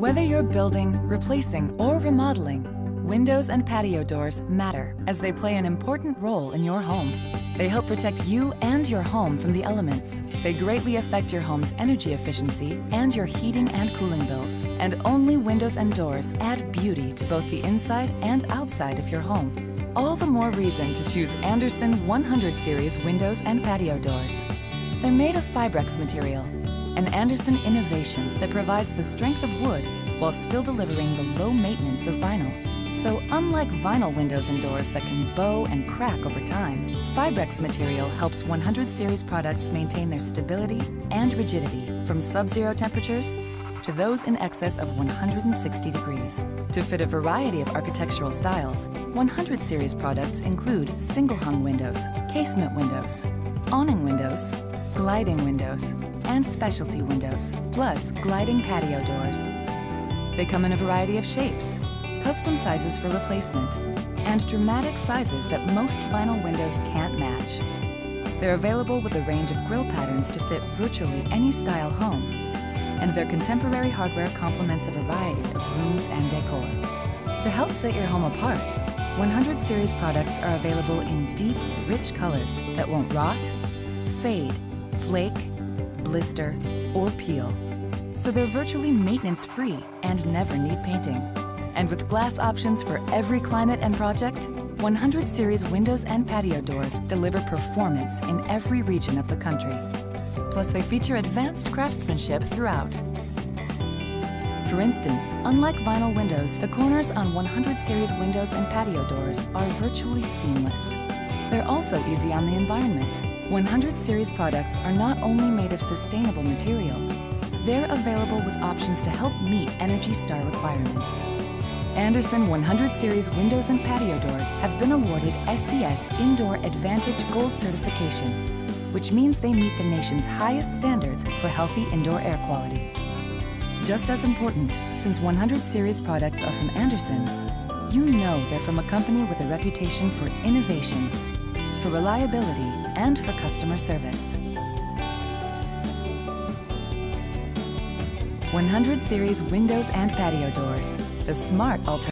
Whether you're building, replacing, or remodeling, windows and patio doors matter as they play an important role in your home. They help protect you and your home from the elements. They greatly affect your home's energy efficiency and your heating and cooling bills. And only windows and doors add beauty to both the inside and outside of your home. All the more reason to choose Andersen 100 Series windows and patio doors. They're made of Fibrex material, an Andersen innovation that provides the strength of wood while still delivering the low maintenance of vinyl. So unlike vinyl windows and doors that can bow and crack over time, Fibrex material helps 100 series products maintain their stability and rigidity from sub-zero temperatures to those in excess of 160 degrees. To fit a variety of architectural styles, 100 series products include single-hung windows, casement windows, awning windows, gliding windows, and specialty windows, plus gliding patio doors. They come in a variety of shapes, custom sizes for replacement, and dramatic sizes that most vinyl windows can't match. They're available with a range of grille patterns to fit virtually any style home, and their contemporary hardware complements a variety of rooms and decor. To help set your home apart, 100 Series products are available in deep, rich colors that won't rot, fade, flake, blister, or peel. So they're virtually maintenance-free and never need painting. And with glass options for every climate and project, 100 Series windows and patio doors deliver performance in every region of the country. Plus, they feature advanced craftsmanship throughout. For instance, unlike vinyl windows, the corners on 100 Series windows and patio doors are virtually seamless. They're also easy on the environment. 100 Series products are not only made of sustainable material, they're available with options to help meet Energy Star requirements. Andersen 100 Series windows and patio doors have been awarded SCS Indoor Advantage Gold certification, which means they meet the nation's highest standards for healthy indoor air quality. Just as important, since 100 Series products are from Andersen, you know they're from a company with a reputation for innovation, for reliability, and for customer service. 100 Series windows and patio doors, the smart alternative.